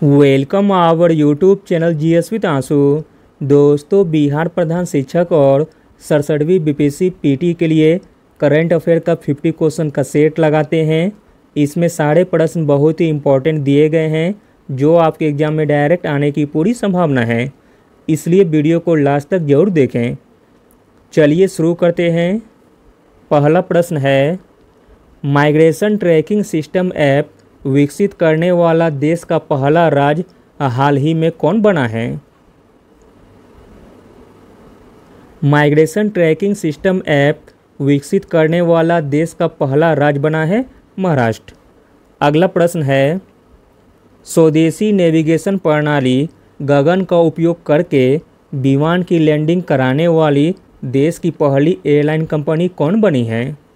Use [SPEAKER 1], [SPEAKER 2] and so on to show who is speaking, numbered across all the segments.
[SPEAKER 1] Welcome our YouTube channel G S with आँसू दोस्तों, बिहार प्रधान शिक्षक और सड़सठवीं बीपीएससी पीटी के लिए करंट अफेयर का 50 क्वेश्चन का सेट लगाते हैं। इसमें सारे प्रश्न बहुत ही इम्पोर्टेंट दिए गए हैं, जो आपके एग्ज़ाम में डायरेक्ट आने की पूरी संभावना है। इसलिए वीडियो को लास्ट तक ज़रूर देखें। चलिए शुरू करते हैं। पहला प्रश्न है माइग्रेशन ट्रैकिंग सिस्टम ऐप विकसित करने वाला देश का पहला राज्य हाल ही में कौन बना है? माइग्रेशन ट्रैकिंग सिस्टम ऐप विकसित करने वाला देश का पहला राज्य बना है महाराष्ट्र। अगला प्रश्न है, स्वदेशी नेविगेशन प्रणाली गगन का उपयोग करके विमान की लैंडिंग कराने वाली देश की पहली एयरलाइन कंपनी कौन बनी है?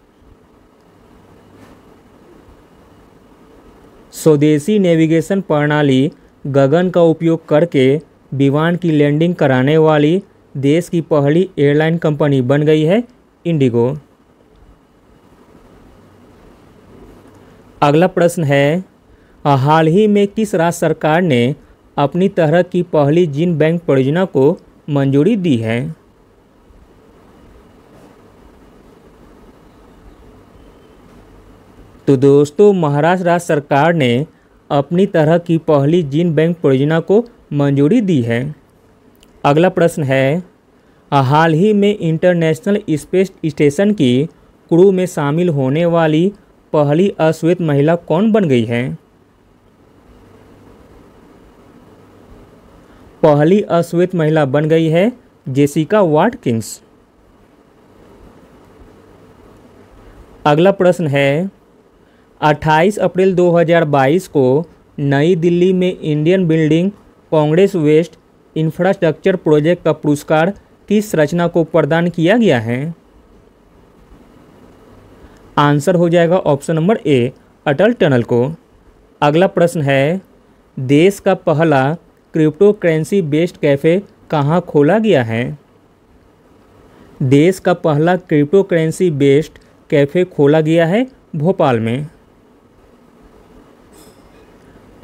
[SPEAKER 1] स्वदेशी नेविगेशन प्रणाली गगन का उपयोग करके विमान की लैंडिंग कराने वाली देश की पहली एयरलाइन कंपनी बन गई है इंडिगो। अगला प्रश्न है, हाल ही में किस राज्य सरकार ने अपनी तरह की पहली जीन बैंक परियोजना को मंजूरी दी है? तो दोस्तों, महाराष्ट्र राज्य सरकार ने अपनी तरह की पहली जीन बैंक परियोजना को मंजूरी दी है। अगला प्रश्न है, हाल ही में इंटरनेशनल स्पेस स्टेशन की क्रू में शामिल होने वाली पहली अश्वेत महिला कौन बन गई है? पहली अश्वेत महिला बन गई है जेसिका वाटकिंस। अगला प्रश्न है 28 अप्रैल 2022 को नई दिल्ली में Indian building congress best infrastructure project का पुरस्कार किस रचना को प्रदान किया गया है? आंसर हो जाएगा option number A, Atal tunnel को। अगला प्रश्न है, देश का पहला क्रिप्टो करेंसी बेस्ड कैफ़े कहाँ खोला गया है? देश का पहला क्रिप्टो करेंसी बेस्ड कैफ़े खोला गया है भोपाल में।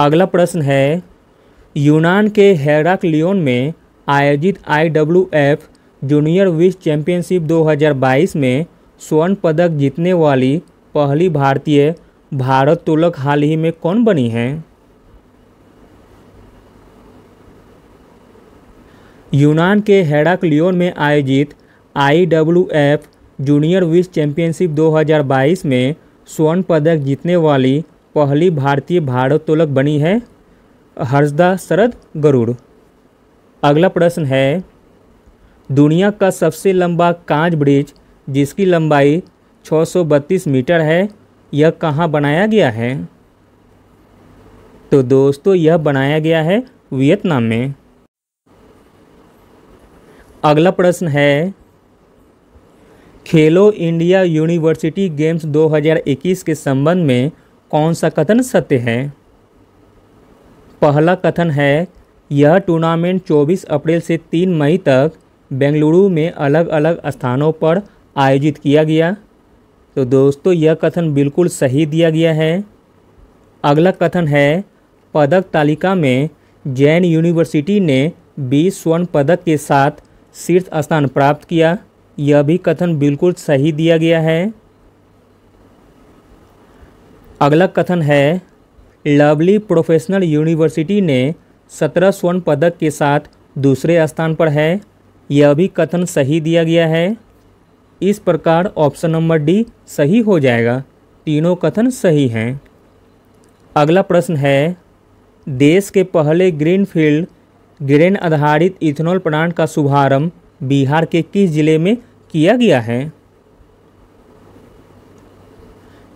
[SPEAKER 1] अगला प्रश्न है, यूनान के हेराक्लियोन में आयोजित आईडब्ल्यूएफ जूनियर विश्व चैंपियनशिप 2022 में स्वर्ण पदक जीतने वाली पहली भारतीय भारोत्तोलक हाल ही में कौन बनी है? यूनान के हेराक्लियोन में आयोजित आईडब्ल्यूएफ जूनियर विश्व चैंपियनशिप 2022 में स्वर्ण पदक जीतने वाली पहली भारतीय भारोत्तोलक बनी है हर्षदा शरद गरुड़। अगला प्रश्न है, दुनिया का सबसे लंबा कांच ब्रिज, जिसकी लंबाई 632 मीटर है, यह कहाँ बनाया गया है? तो दोस्तों, यह बनाया गया है वियतनाम में। अगला प्रश्न है, खेलो इंडिया यूनिवर्सिटी गेम्स 2021 के संबंध में कौन सा कथन सत्य है? पहला कथन है, यह टूर्नामेंट 24 अप्रैल से 3 मई तक बेंगलुरु में अलग अलग स्थानों पर आयोजित किया गया। तो दोस्तों, यह कथन बिल्कुल सही दिया गया है। अगला कथन है, पदक तालिका में जैन यूनिवर्सिटी ने 20 स्वर्ण पदक के साथ शीर्ष स्थान प्राप्त किया। यह भी कथन बिल्कुल सही दिया गया है। अगला कथन है, लवली प्रोफेशनल यूनिवर्सिटी ने सत्रह स्वर्ण पदक के साथ दूसरे स्थान पर है। यह भी कथन सही दिया गया है। इस प्रकार ऑप्शन नंबर डी सही हो जाएगा। तीनों कथन सही हैं। अगला प्रश्न है, देश के पहले ग्रीनफील्ड ग्रेन आधारित इथेनॉल प्लांट का शुभारंभ बिहार के किस ज़िले में किया गया है?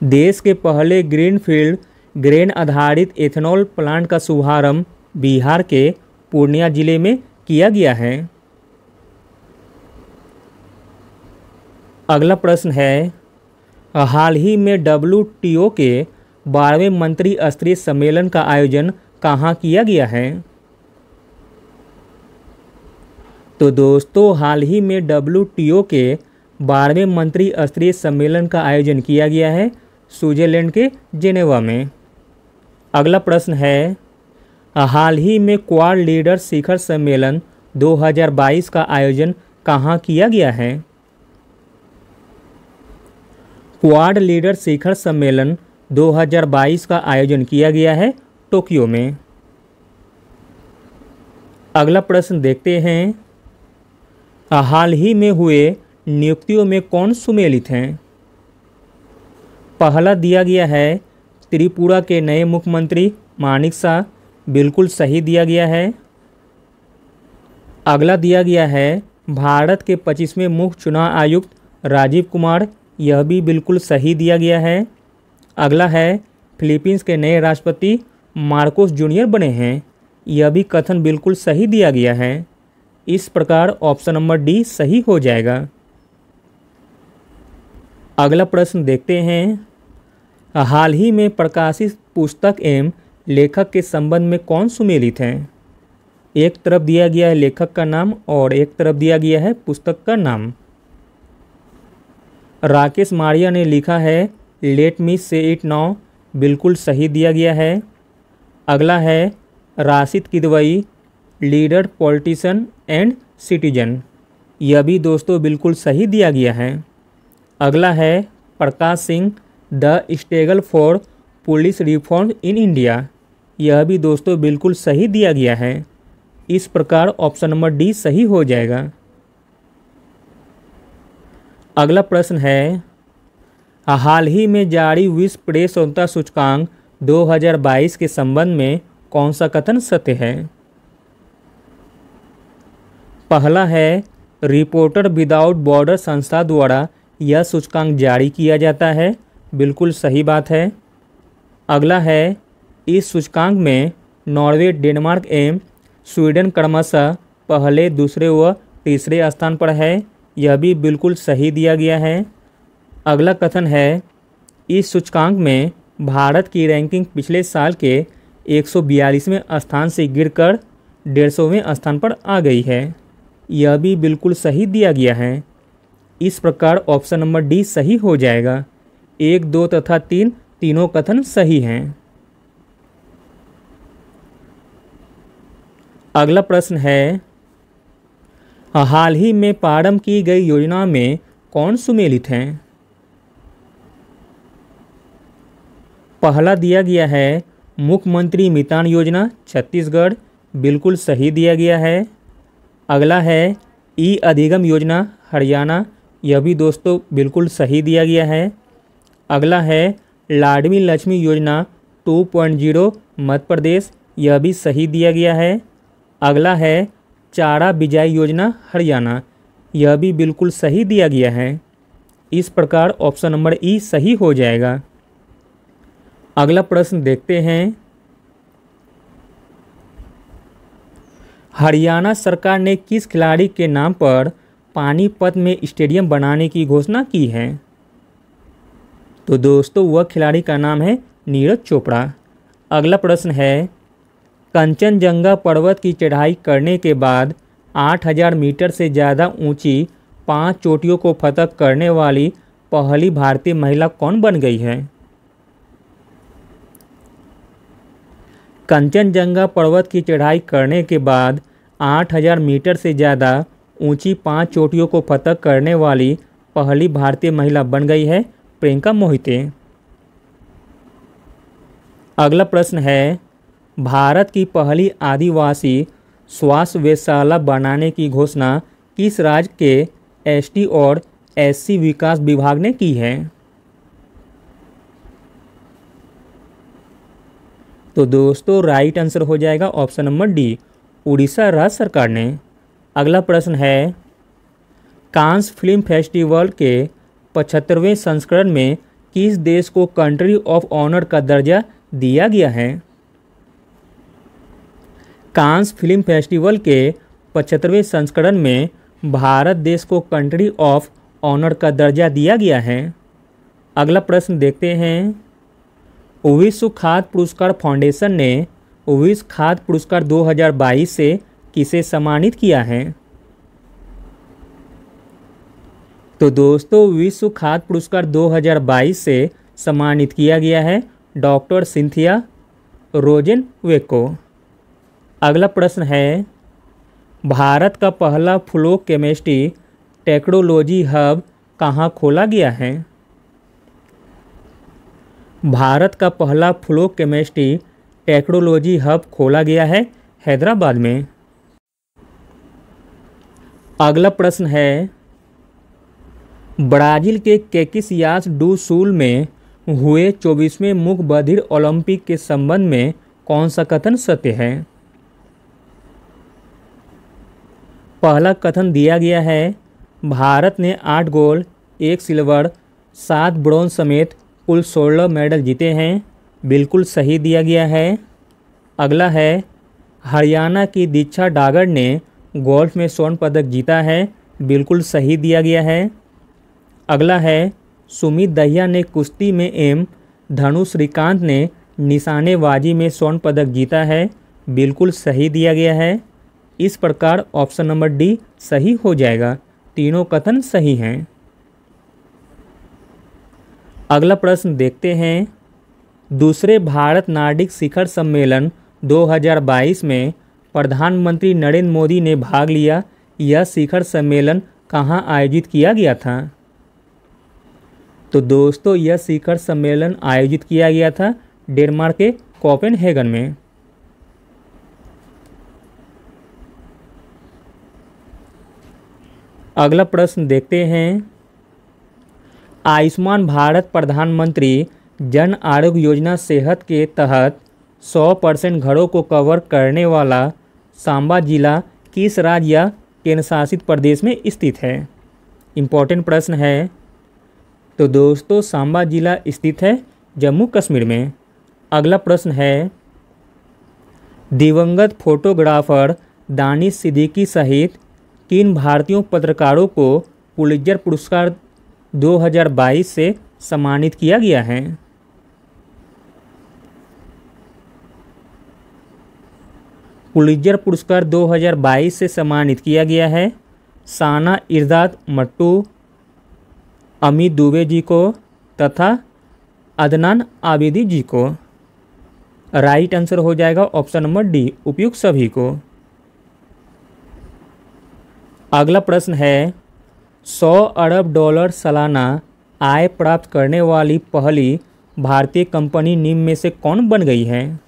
[SPEAKER 1] देश के पहले ग्रीनफील्ड ग्रेन आधारित एथेनॉल प्लांट का शुभारंभ बिहार के पूर्णिया ज़िले में किया गया है। अगला प्रश्न है, हाल ही में डब्ल्यू के बारहवें मंत्री स्तरीय सम्मेलन का आयोजन कहाँ किया गया है? तो दोस्तों, हाल ही में डब्ल्यू के बारहवें मंत्री स्तरीय सम्मेलन का आयोजन किया गया है। स्विट्जरलैंड के जेनेवा में। अगला प्रश्न है, हाल ही में क्वाड लीडर शिखर सम्मेलन 2022 का आयोजन कहाँ किया गया है? क्वाड लीडर शिखर सम्मेलन 2022 का आयोजन किया गया है टोक्यो में। अगला प्रश्न देखते हैं, हाल ही में हुए नियुक्तियों में कौन सुमेलित हैं? पहला दिया गया है, त्रिपुरा के नए मुख्यमंत्री मानिक शाह, बिल्कुल सही दिया गया है। अगला दिया गया है, भारत के पच्चीसवें मुख्य चुनाव आयुक्त राजीव कुमार, यह भी बिल्कुल सही दिया गया है। अगला है, फिलीपींस के नए राष्ट्रपति मार्कोस जूनियर बने हैं, यह भी कथन बिल्कुल सही दिया गया है। इस प्रकार ऑप्शन नंबर डी सही हो जाएगा। अगला प्रश्न देखते हैं। हाल ही में प्रकाशित पुस्तक एवं लेखक के संबंध में कौन सुमेलित हैं? एक तरफ़ दिया गया है लेखक का नाम और एक तरफ़ दिया गया है पुस्तक का नाम। राकेश मारिया ने लिखा है, लेट मी से इट नाउ, बिल्कुल सही दिया गया है। अगला है, Rashid Kidwai, leader politician and citizen, यह भी दोस्तों बिल्कुल सही दिया गया है। अगला है Prakash Singh, the struggle for police reform in India. यह भी दोस्तों बिल्कुल सही दिया गया है। इस प्रकार ऑप्शन नंबर डी सही हो जाएगा। अगला प्रश्न है, हाल ही में जारी विश्व प्रेस स्वतंत्रता सूचकांक 2022 के संबंध में कौन सा कथन सत्य है? पहला है, रिपोर्टर विदाउट बॉर्डर संस्था द्वारा यह सूचकांक जारी किया जाता है। बिल्कुल सही बात है। अगला है, इस सूचकांक में नॉर्वे, डेनमार्क एवं स्वीडन क्रमशः पहले, दूसरे व तीसरे स्थान पर है। यह भी बिल्कुल सही दिया गया है। अगला कथन है, इस सूचकांक में भारत की रैंकिंग पिछले साल के एक 142वें स्थान से गिरकर डेढ़ सौवें स्थान पर आ गई है। यह भी बिल्कुल सही दिया गया है। इस प्रकार ऑप्शन नंबर डी सही हो जाएगा। एक, दो तथा तीन तीनों कथन सही हैं। अगला प्रश्न है, हाल ही में प्रारंभ की गई योजना में कौन सुमेलित हैं? पहला दिया गया है, मुख्यमंत्री मितान योजना, छत्तीसगढ़, बिल्कुल सही दिया गया है। अगला है, ई अधिगम योजना, हरियाणा यह भी दोस्तों बिल्कुल सही दिया गया है। अगला है, लाडमी लक्ष्मी योजना 2.0 मध्य प्रदेश, यह भी सही दिया गया है। अगला है, चारा बिजाई योजना हरियाणा, यह भी बिल्कुल सही दिया गया है। इस प्रकार ऑप्शन नंबर ई सही हो जाएगा। अगला प्रश्न देखते हैं। हरियाणा सरकार ने किस खिलाड़ी के नाम पर पानीपत में स्टेडियम बनाने की घोषणा की है। तो दोस्तों, वह खिलाड़ी का नाम है नीरज चोपड़ा। अगला प्रश्न है, कंचनजंगा पर्वत की चढ़ाई करने के बाद 8000 मीटर से ज़्यादा ऊँची पाँच चोटियों को फतह करने वाली पहली भारतीय महिला कौन बन गई है? कंचनजंगा पर्वत की चढ़ाई करने के बाद 8000 मीटर से ज़्यादा ऊँची पाँच चोटियों को फतह करने वाली पहली भारतीय महिला बन गई है प्रियंका मोहिते। अगला प्रश्न है, भारत की पहली आदिवासी स्वास्थ्य वेधशाला बनाने की घोषणा किस राज्य के एसटी और एससी विकास विभाग ने की है? तो दोस्तों राइट आंसर हो जाएगा ऑप्शन नंबर डी, उड़ीसा राज्य सरकार ने। अगला प्रश्न है, कांस फ़िल्म फेस्टिवल के पचहत्तरवें संस्करण में किस देश को कंट्री ऑफ़ ऑनर का दर्जा दिया गया है? कांस फ़िल्म फेस्टिवल के पचहत्तरवें संस्करण में भारत देश को कंट्री ऑफ़ ऑनर का दर्जा दिया गया है। अगला प्रश्न देखते हैं, विश्व खाद्य पुरस्कार फाउंडेशन ने विश्व खाद्य पुरस्कार 2022 से किसे सम्मानित किया है? तो दोस्तों, विश्व खाद्य पुरस्कार 2022 से सम्मानित किया गया है डॉक्टर सिंथिया रोजन वेको अगला प्रश्न है, भारत का पहला फ्लो केमिस्ट्री टेक्नोलॉजी हब कहाँ खोला गया है? भारत का पहला फ्लो केमिस्ट्री टेक्नोलॉजी हब खोला गया है हैदराबाद में। अगला प्रश्न है, ब्राज़ील के केकिसियास डू सूल में हुए चौबीसवें मुख बधिर ओलंपिक के संबंध में कौन सा कथन सत्य है? पहला कथन दिया गया है, भारत ने आठ गोल्ड एक सिल्वर, सात ब्रॉन्ज समेत कुल सोलह मेडल जीते हैं, बिल्कुल सही दिया गया है। अगला है, हरियाणा की दीक्षा डागर ने गोल्फ में स्वर्ण पदक जीता है, बिल्कुल सही दिया गया है। अगला है, सुमित दहिया ने कुश्ती में एम, धनु श्रीकांत ने निशानेबाजी में स्वर्ण पदक जीता है, बिल्कुल सही दिया गया है। इस प्रकार ऑप्शन नंबर डी सही हो जाएगा। तीनों कथन सही हैं। अगला प्रश्न देखते हैं। दूसरे भारत नार्डिक शिखर सम्मेलन 2022 में प्रधानमंत्री नरेंद्र मोदी ने भाग लिया। यह शिखर सम्मेलन कहाँ आयोजित किया गया था? तो दोस्तों, यह शिखर सम्मेलन आयोजित किया गया था डेनमार्क के कोपेनहेगन में। अगला प्रश्न देखते हैं। आयुष्मान भारत प्रधानमंत्री जन आरोग्य योजना सेहत के तहत 100 परसेंट घरों को कवर करने वाला सांबा जिला किस राज्य या केंद्र शासित प्रदेश में स्थित है। इम्पोर्टेंट प्रश्न है तो दोस्तों, सांबा जिला स्थित है जम्मू कश्मीर में। अगला प्रश्न है, दिवंगत फोटोग्राफर दानिश सिद्दीकी सहित किन भारतीयों पत्रकारों को पुलिजर पुरस्कार 2022 से सम्मानित किया गया है। पुलिजर पुरस्कार 2022 से सम्मानित किया गया है। साना इर्दाद मट्टू अमित दुबे जी को तथा अदनान आबिदी जी को। राइट आंसर हो जाएगा ऑप्शन नंबर डी, उपयुक्त सभी को। अगला प्रश्न है, सौ अरब डॉलर सालाना आय प्राप्त करने वाली पहली भारतीय कंपनी निम्न में से कौन बन गई है?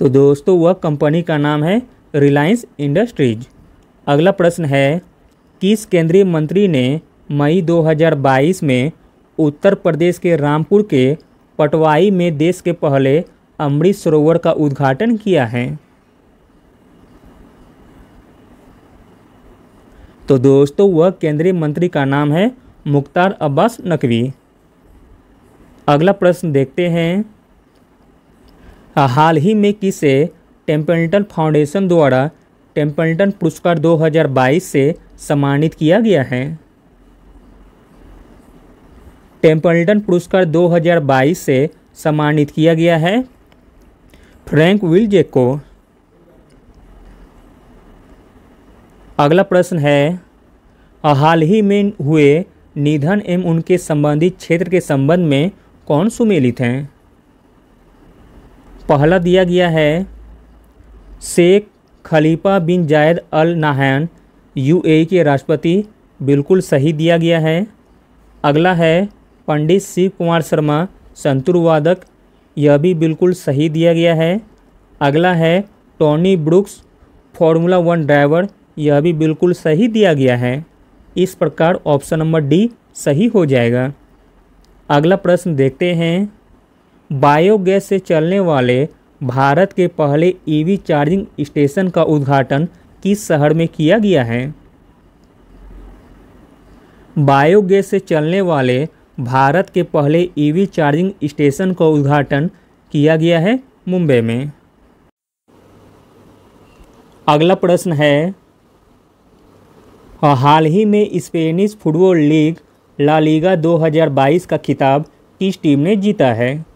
[SPEAKER 1] तो दोस्तों, वह कंपनी का नाम है रिलायंस इंडस्ट्रीज़ अगला प्रश्न है, किस केंद्रीय मंत्री ने मई 2022 में उत्तर प्रदेश के रामपुर के पटवाई में देश के पहले अमृत सरोवर का उद्घाटन किया है? तो दोस्तों, वह केंद्रीय मंत्री का नाम है मुख्तार अब्बास नकवी। अगला प्रश्न देखते हैं हाल ही में किसे टेम्पल्टन फाउंडेशन द्वारा टेम्पल्टन पुरस्कार 2022 से सम्मानित किया गया है? टेम्पल्टन पुरस्कार 2022 से सम्मानित किया गया है। Frank Wilczek. को अगला प्रश्न है, हाल ही में हुए निधन एवं उनके संबंधित क्षेत्र के संबंध में कौन सुमेलित हैं? पहला दिया गया है, Sheikh Khalifa bin Zayed Al Nahyan, UAE के राष्ट्रपति, बिल्कुल सही दिया गया है। अगला है, पंडित शिव कुमार शर्मा, संतुरवादक, यह भी बिल्कुल सही दिया गया है। अगला है, Tony Brooks, Formula One driver, यह भी बिल्कुल सही दिया गया है। इस प्रकार ऑप्शन नंबर डी सही हो जाएगा। अगला प्रश्न देखते हैं। बायोगैस से चलने वाले भारत के पहले ईवी चार्जिंग स्टेशन का उद्घाटन किस शहर में किया गया है? बायोगैस से चलने वाले भारत के पहले ईवी चार्जिंग स्टेशन का उद्घाटन किया गया है मुंबई में। अगला प्रश्न है, हाल ही में Spanish football league La Liga 2022 का खिताब किस टीम ने जीता है?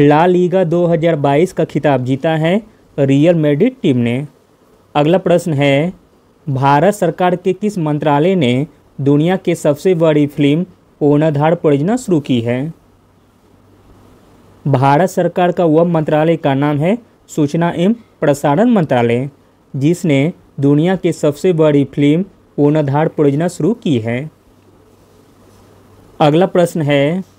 [SPEAKER 1] ला लीगा 2022 का खिताब जीता है रियल मेडिड टीम ने। अगला प्रश्न है, भारत सरकार के किस मंत्रालय ने दुनिया के सबसे बड़ी फ़िल्म पूर्णाधार परियोजना शुरू की है? भारत सरकार का वह मंत्रालय का नाम है सूचना एवं प्रसारण मंत्रालय, जिसने दुनिया के सबसे बड़ी फ़िल्म पूर्णधार परियोजना शुरू की है। अगला प्रश्न है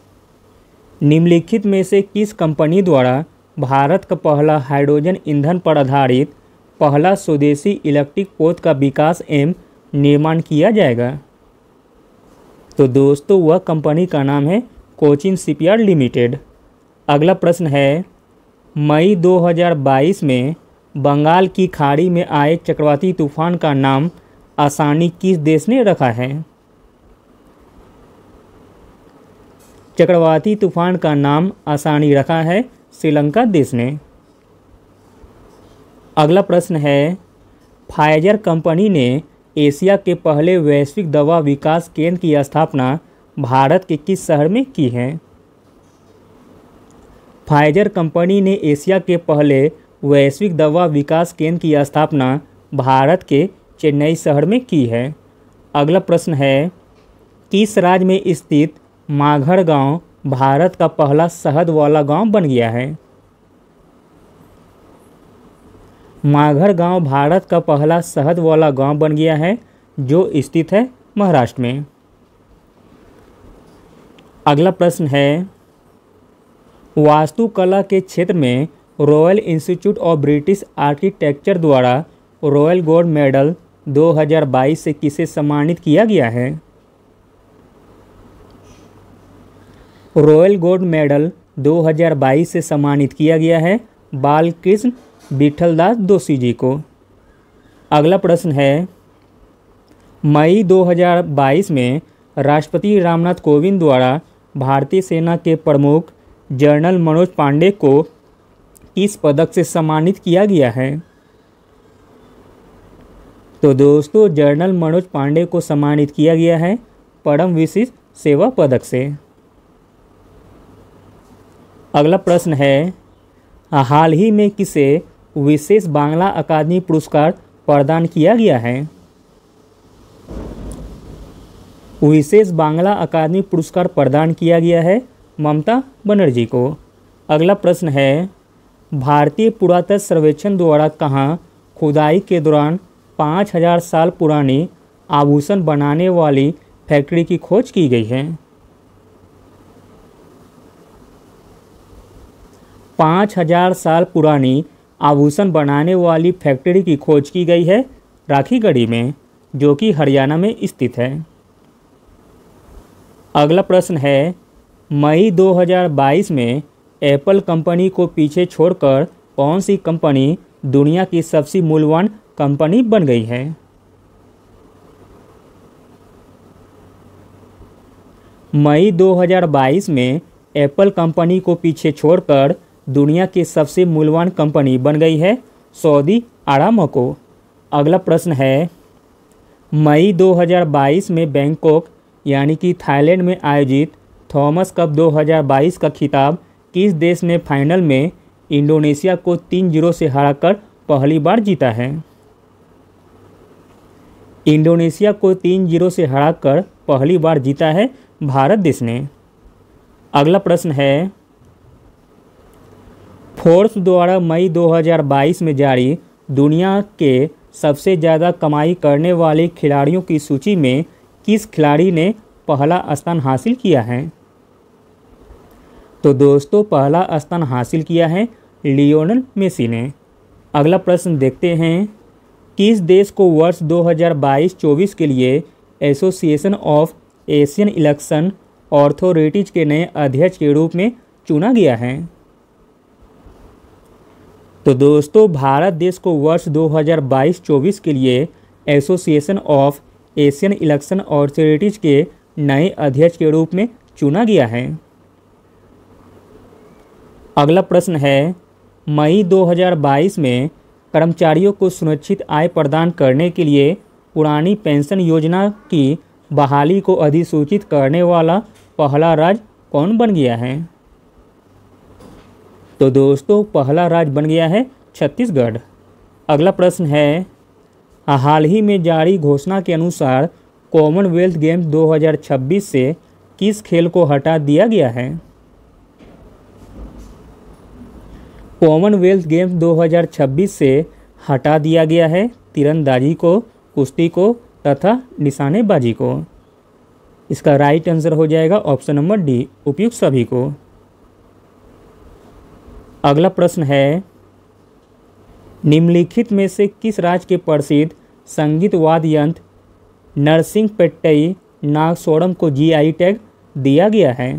[SPEAKER 1] निम्नलिखित में से किस कंपनी द्वारा भारत का पहला हाइड्रोजन ईंधन पर आधारित पहला स्वदेशी इलेक्ट्रिक पोत का विकास एवं निर्माण किया जाएगा? तो दोस्तों, वह कंपनी का नाम है कोचिन शिपयार्ड लिमिटेड। अगला प्रश्न है, मई 2022 में बंगाल की खाड़ी में आए चक्रवाती तूफ़ान का नाम आसानी किस देश ने रखा है? चक्रवाती तूफ़ान का नाम आसानी रखा है श्रीलंका देश ने। अगला प्रश्न है फाइजर कंपनी ने एशिया के पहले वैश्विक दवा विकास केंद्र की स्थापना भारत के किस शहर में की है? फाइजर कंपनी ने एशिया के पहले वैश्विक दवा विकास केंद्र की स्थापना भारत के चेन्नई शहर में की है। अगला प्रश्न है, किस राज्य में स्थित माघड़ गाँव भारत का पहला शहद वाला गाँव बन गया है। माघर गाँव भारत का पहला शहद वाला गाँव बन गया है, जो स्थित है महाराष्ट्र में। अगला प्रश्न है, वास्तुकला के क्षेत्र में Royal Institute of British Architecture द्वारा रॉयल गोल्ड मेडल 2022 से किसे सम्मानित किया गया है? रॉयल गोल्ड मेडल 2022 से सम्मानित किया गया है बालकृष्ण विठलदास दोषी जी को। अगला प्रश्न है, मई 2022 में राष्ट्रपति रामनाथ कोविंद द्वारा भारतीय सेना के प्रमुख जनरल मनोज पांडे को किस पदक से सम्मानित किया गया है? तो दोस्तों, जनरल मनोज पांडे को सम्मानित किया गया है परम विशिष्ट सेवा पदक से। अगला प्रश्न है हाल ही में किसे विशेष बांग्ला अकादमी पुरस्कार प्रदान किया गया है? विशेष बांग्ला अकादमी पुरस्कार प्रदान किया गया है ममता बनर्जी को। अगला प्रश्न है, भारतीय पुरातत्व सर्वेक्षण द्वारा कहाँ खुदाई के दौरान पाँच हज़ार साल पुरानी आभूषण बनाने वाली फैक्ट्री की खोज की गई है? पाँच हज़ार साल पुरानी आभूषण बनाने वाली फैक्ट्री की खोज की गई है राखीगढ़ी में, जो कि हरियाणा में स्थित है। अगला प्रश्न है, मई 2022 में एप्पल कंपनी को पीछे छोड़कर कौन सी कंपनी दुनिया की सबसे मूल्यवान कंपनी बन गई है? मई 2022 में एप्पल कंपनी को पीछे छोड़कर दुनिया की सबसे मूल्यवान कंपनी बन गई है सऊदी आरामको अगला प्रश्न है, मई 2022 में बैंकॉक, यानी कि थाईलैंड में आयोजित थॉमस कप 2022 का खिताब किस देश ने फाइनल में इंडोनेशिया को तीन ज़ीरो से हराकर पहली बार जीता है? इंडोनेशिया को तीन ज़ीरो से हराकर पहली बार जीता है भारत देश ने। अगला प्रश्न है फोर्ब्स द्वारा मई 2022 में जारी दुनिया के सबसे ज़्यादा कमाई करने वाले खिलाड़ियों की सूची में किस खिलाड़ी ने पहला स्थान हासिल किया है? तो दोस्तों, पहला स्थान हासिल किया है लियोनल मेसी ने। अगला प्रश्न देखते हैं, किस देश को वर्ष 2022-24 के लिए Association of Asian Election Authorities के नए अध्यक्ष के रूप में चुना गया है? तो दोस्तों, भारत देश को वर्ष 2022-24 के लिए Association of Asian Election Authorities के नए अध्यक्ष के रूप में चुना गया है। अगला प्रश्न है, मई 2022 में कर्मचारियों को सुनिश्चित आय प्रदान करने के लिए पुरानी पेंशन योजना की बहाली को अधिसूचित करने वाला पहला राज्य कौन बन गया है? तो दोस्तों, पहला राज्य बन गया है छत्तीसगढ़। अगला प्रश्न है, हाल ही में जारी घोषणा के अनुसार कॉमनवेल्थ गेम्स 2026 से किस खेल को हटा दिया गया है? कॉमनवेल्थ गेम्स 2026 से हटा दिया गया है तीरंदाजी को, कुश्ती को तथा निशानेबाजी को। इसका राइट आंसर हो जाएगा ऑप्शन नंबर डी उपयुक्त सभी को। अगला प्रश्न है, निम्नलिखित में से किस राज्य के प्रसिद्ध संगीत वाद्य यंत्र नरसिंह पेट्टई नागसोड़म को जीआई टैग दिया गया है?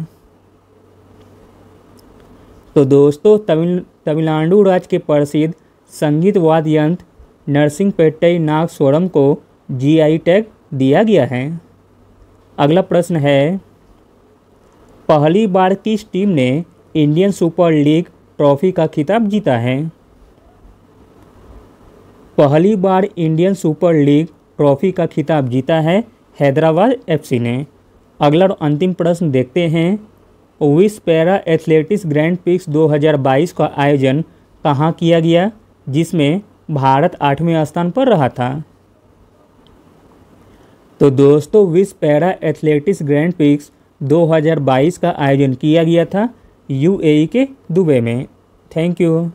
[SPEAKER 1] तो दोस्तों, तमिल, तमिलनाडु राज्य के प्रसिद्ध संगीत वाद्य यंत्र नरसिंह पेट्टई नागसोड़म को जीआई टैग दिया गया है। अगला प्रश्न है, पहली बार किस टीम ने इंडियन सुपर लीग ट्रॉफी का खिताब जीता है। पहली बार इंडियन सुपर लीग ट्रॉफी का खिताब जीता है, हैदराबाद एफसी ने। अगला और अंतिम प्रश्न देखते हैं। विश्व पैरा एथलेटिक्स ग्रैंड पिक्स 2022 का आयोजन कहाँ किया गया, जिसमें भारत आठवें स्थान पर रहा था? तो दोस्तों विश्व पैरा एथलेटिक्स ग्रैंड पिक्स 2022 का आयोजन किया गया था यूएई के दुबई में। Thank you